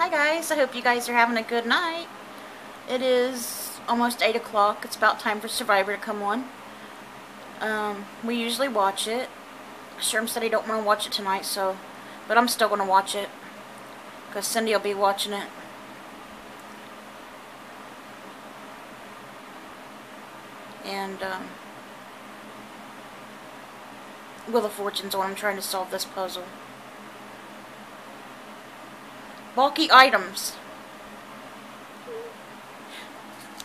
Hi guys, I hope you guys are having a good night. It is almost 8 o'clock. It's about time for Survivor to come on. Um, we usually watch it. Sherm said he don't want to watch it tonight, so... But I'm still going to watch it. Because Cindy will be watching it. And, um... Wheel of Fortune's on. I'm trying to solve this puzzle. Bulky items.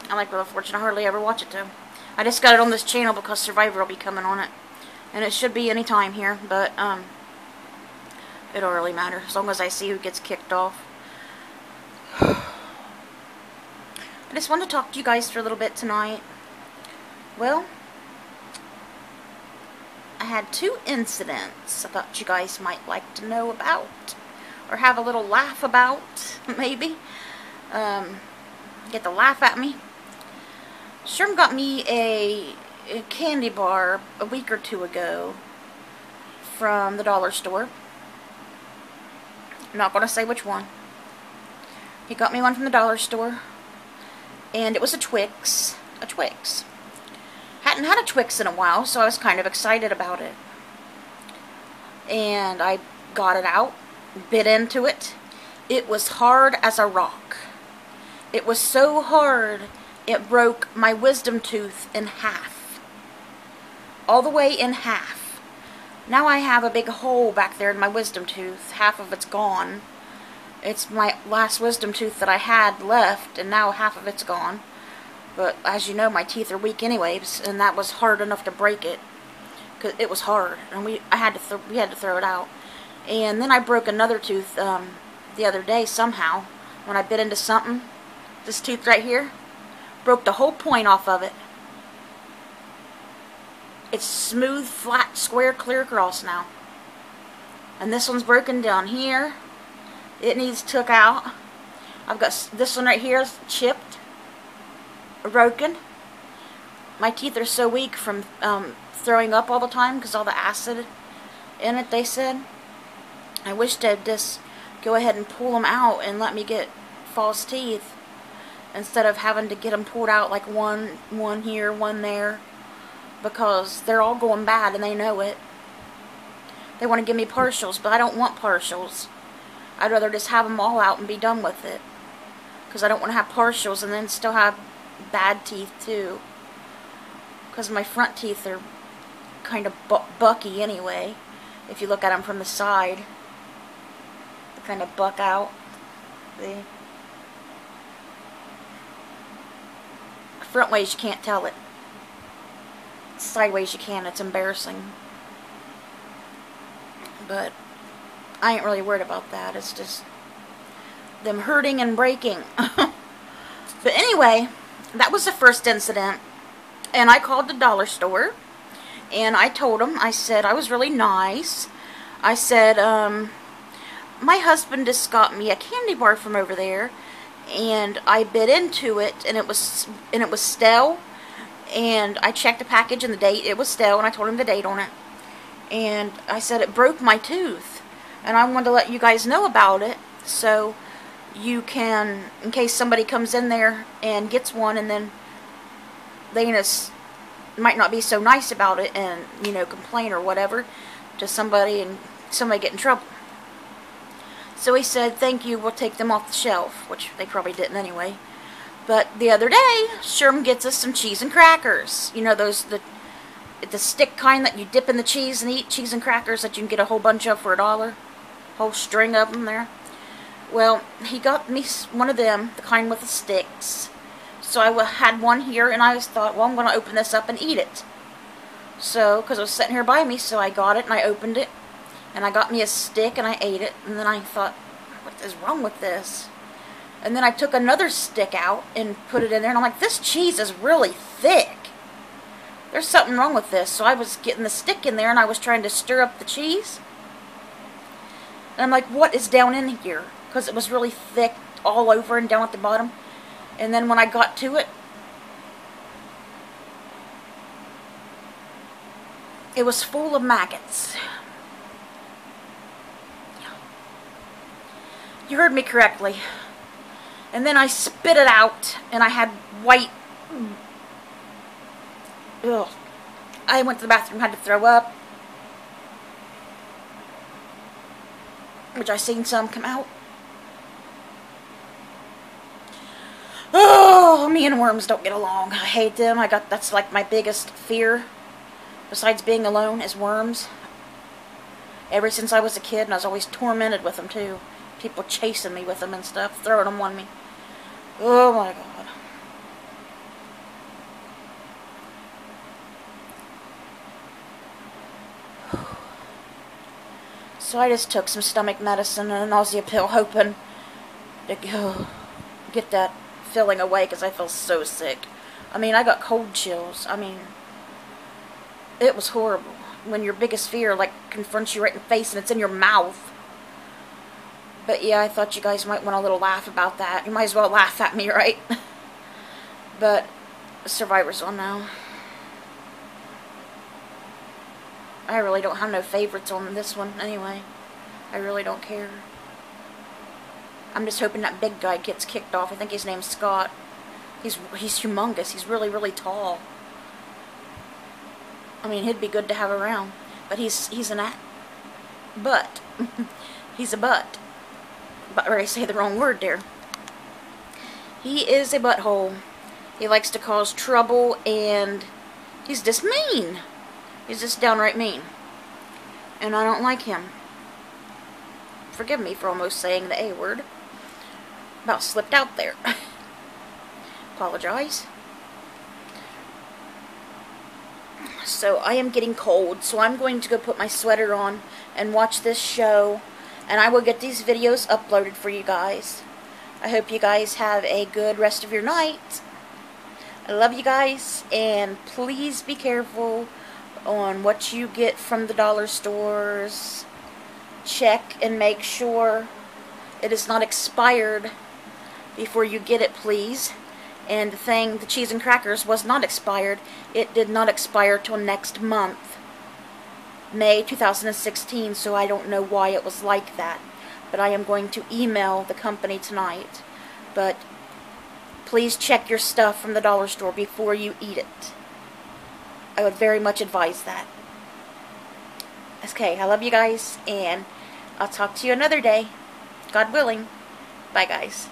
I like Wheel of Fortune. I hardly ever watch it though. I just got it on this channel because Survivor will be coming on it. And it should be any time here, but um, it don't really matter as long as I see who gets kicked off. I just wanted to talk to you guys for a little bit tonight. Well, I had two incidents I thought you guys might like to know about or have a little laugh about, maybe. Um, get to laugh at me. Sherm got me a, a candy bar a week or two ago from the dollar store. I'm not going to say which one. He got me one from the dollar store. And it was a Twix. A Twix. Hadn't had a Twix in a while, so I was kind of excited about it. And I got it out bit into it. It was hard as a rock. It was so hard it broke my wisdom tooth in half. All the way in half. Now I have a big hole back there in my wisdom tooth. Half of it's gone. It's my last wisdom tooth that I had left, and now half of it's gone. But as you know, my teeth are weak anyways, and that was hard enough to break it. Cause it was hard, and we I had to we had to throw it out. And then I broke another tooth um, the other day somehow when I bit into something. This tooth right here broke the whole point off of it. It's smooth, flat, square, clear across now. And this one's broken down here. It needs took out. I've got this one right here is chipped, broken. My teeth are so weak from um, throwing up all the time because all the acid in it, they said. I wish they'd just go ahead and pull them out and let me get false teeth instead of having to get them pulled out like one one here, one there because they're all going bad and they know it. They want to give me partials, but I don't want partials. I'd rather just have them all out and be done with it. Because I don't want to have partials and then still have bad teeth too. Because my front teeth are kind of bu bucky anyway, if you look at them from the side kind of buck out. The front ways you can't tell it. Sideways you can. It's embarrassing. But I ain't really worried about that. It's just them hurting and breaking. but anyway, that was the first incident. And I called the dollar store. And I told them, I said, I was really nice. I said, um, my husband just got me a candy bar from over there and I bit into it and it was and it was stale and I checked the package and the date it was stale and I told him the date on it and I said it broke my tooth and I wanted to let you guys know about it so you can in case somebody comes in there and gets one and then they might not be so nice about it and you know complain or whatever to somebody and somebody get in trouble so he said, thank you, we'll take them off the shelf, which they probably didn't anyway. But the other day, Sherm gets us some cheese and crackers. You know, those, the, the stick kind that you dip in the cheese and eat, cheese and crackers that you can get a whole bunch of for a dollar. Whole string of them there. Well, he got me one of them, the kind with the sticks. So I had one here, and I thought, well, I'm going to open this up and eat it. So, because it was sitting here by me, so I got it and I opened it. And I got me a stick and I ate it. And then I thought, what is wrong with this? And then I took another stick out and put it in there. And I'm like, this cheese is really thick. There's something wrong with this. So I was getting the stick in there and I was trying to stir up the cheese. And I'm like, what is down in here? Because it was really thick all over and down at the bottom. And then when I got to it, it was full of maggots. You heard me correctly. And then I spit it out, and I had white. Mm, ugh. I went to the bathroom, had to throw up. Which I seen some come out. Oh, me and worms don't get along. I hate them. I got that's like my biggest fear besides being alone is worms. Ever since I was a kid, and I was always tormented with them too. People chasing me with them and stuff, throwing them on me. Oh my god. So I just took some stomach medicine and a nausea pill, hoping to go get that feeling away because I feel so sick. I mean, I got cold chills. I mean, it was horrible when your biggest fear like confronts you right in the face and it's in your mouth. But yeah, I thought you guys might want a little laugh about that. You might as well laugh at me, right? but Survivor's on now. I really don't have no favorites on this one anyway. I really don't care. I'm just hoping that big guy gets kicked off. I think his name's Scott. He's he's humongous. He's really really tall. I mean, he'd be good to have around, but he's he's an act. But he's a butt. Or I say the wrong word there. He is a butthole. He likes to cause trouble and he's just mean. He's just downright mean. And I don't like him. Forgive me for almost saying the A word. About slipped out there. Apologize. So I am getting cold, so I'm going to go put my sweater on and watch this show. And I will get these videos uploaded for you guys. I hope you guys have a good rest of your night. I love you guys, and please be careful on what you get from the dollar stores. Check and make sure it is not expired before you get it, please. And the thing, the cheese and crackers, was not expired. It did not expire till next month, May 2016, so I don't know why it was like that. But I am going to email the company tonight. But please check your stuff from the dollar store before you eat it. I would very much advise that. Okay, I love you guys, and I'll talk to you another day. God willing. Bye, guys.